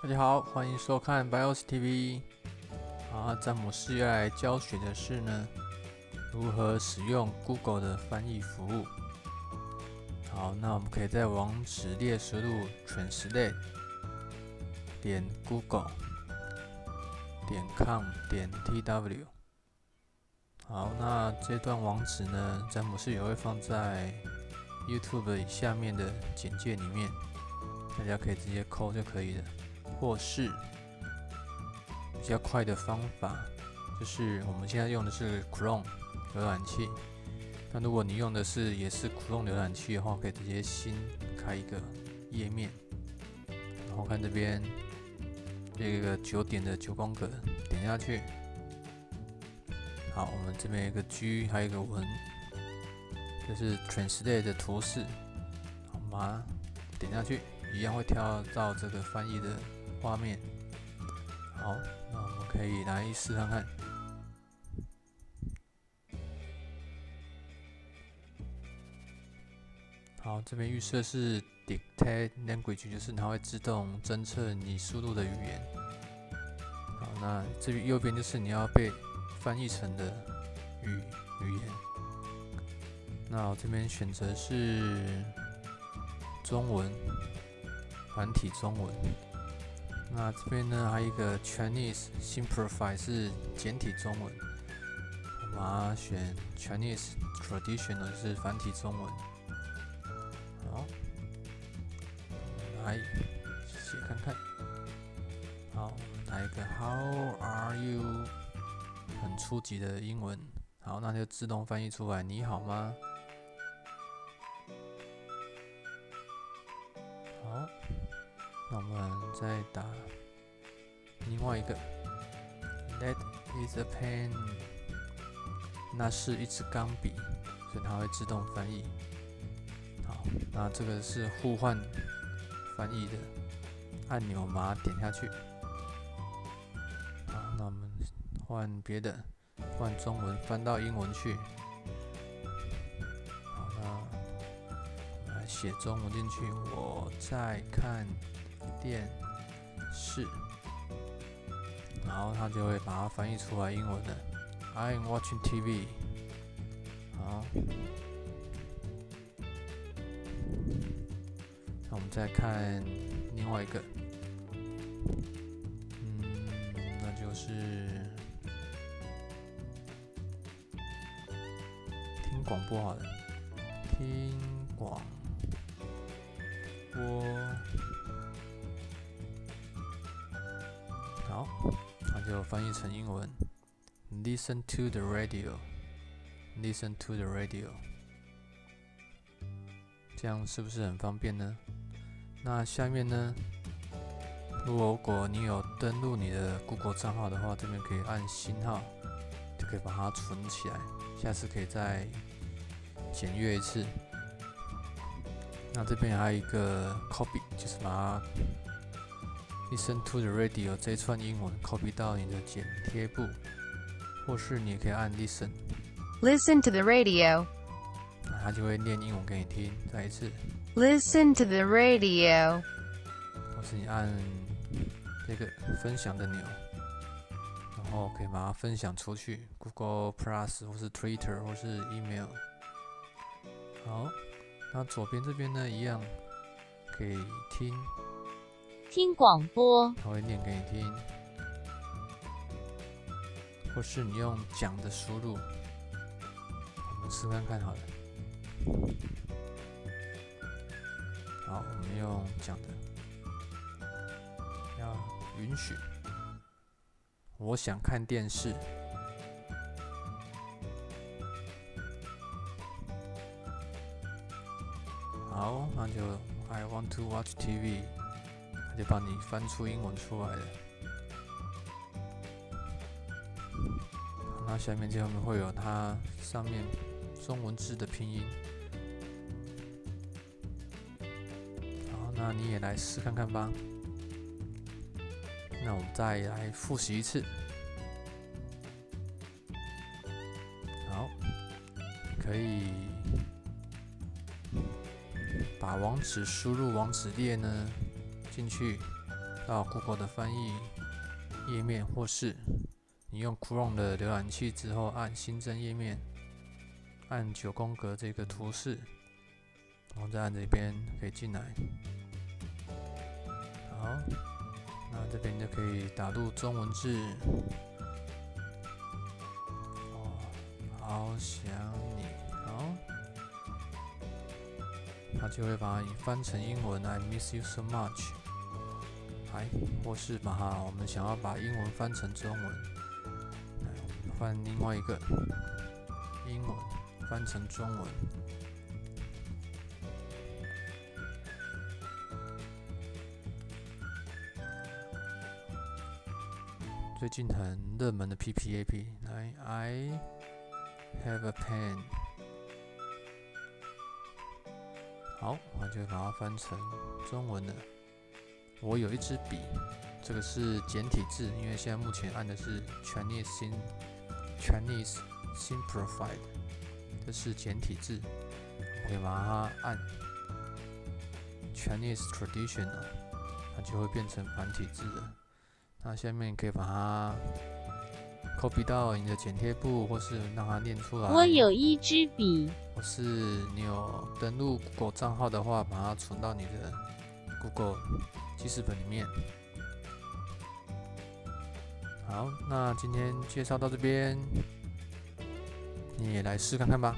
大家好，欢迎收看 BIOS TV。啊，詹姆斯要来教学的是呢，如何使用 Google 的翻译服务。好，那我们可以在网址列输入 translate 点 google 点 com 点 tw。好，那这段网址呢，詹姆斯也会放在 YouTube 下面的简介里面，大家可以直接扣就可以了。或是比较快的方法，就是我们现在用的是 Chrome 浏览器。那如果你用的是也是 Chrome 浏览器的话，可以直接新开一个页面，然后看这边这个九点的九宫格，点下去。好，我们这边一个 G，还有一个文，这是 Translate 的图示，好吗？点下去，一样会跳到这个翻译的。画面好，那我们可以来试看看。好，这边预设是 Dictate Language，就是它会自动侦测你输入的语言。好，那这边右边就是你要被翻译成的语语言。那我这边选择是中文，繁体中文。那这边呢，还有一个 Chinese Simplify 是简体中文，我把它选 Chinese Traditional 是繁体中文。好，来写看看。好，来一个 How are you？很初级的英文。好，那就自动翻译出来。你好吗？好。那我们再打另外一个，That is a pen，那是一支钢笔，所以它会自动翻译。好，那这个是互换翻译的按钮，把它点下去。好，那我们换别的，换中文翻到英文去。好，那来写中文进去，我在看。电视，然后它就会把它翻译出来英文的。I'm watching TV。好，那我们再看另外一个，嗯，那就是听广播好了，听广播。好，那就翻译成英文：Listen to the radio. Listen to the radio. 这样是不是很方便呢？那下面呢？如果你有登录你的 Google 账号的话，这边可以按星号，就可以把它存起来，下次可以再检阅一次。那这边还有一个 copy，就是把它。Listen to the radio 这一串英文 copy 到你的剪贴簿，或是你也可以按 Listen。Listen to the radio。那它就会念英文给你听。再一次。Listen to the radio。或是你按这个分享的钮，然后可以把它分享出去，Google Plus 或是 Twitter 或是 Email。好，那左边这边呢，一样可以听。听广播，他会念给你听，或是你用讲的输入，我们试看看好了。好，我们用讲的，要允许。我想看电视。好，那就 I want to watch TV。就帮你翻出英文出来了。那下面这后面会有它上面中文字的拼音。好，那你也来试看看吧。那我们再来复习一次。好，可以把网址输入网址列呢。进去到 Google 的翻译页面，或是你用 Chrome 的浏览器之后，按新增页面，按九宫格这个图示，然后再按这边可以进来。好，那这边就可以打入中文字。哦，好想你，好，它就会把你翻成英文，I miss you so much。还或是把它，我们想要把英文翻成中文，来换另外一个英文翻成中文。最近很热门的 PPAP，来，I have a pen。好，我就把它翻成中文了。我有一支笔，这个是简体字，因为现在目前按的是 Chinese Sim Chinese Simplified，这是简体字，我可以把它按 Chinese Traditional，它就会变成繁体字了。那下面可以把它 copy 到你的剪贴簿，或是让它念出来。我有一支笔。或是你有登录 Google 账号的话，把它存到你的 Google 记事本里面。好，那今天介绍到这边，你也来试看看吧。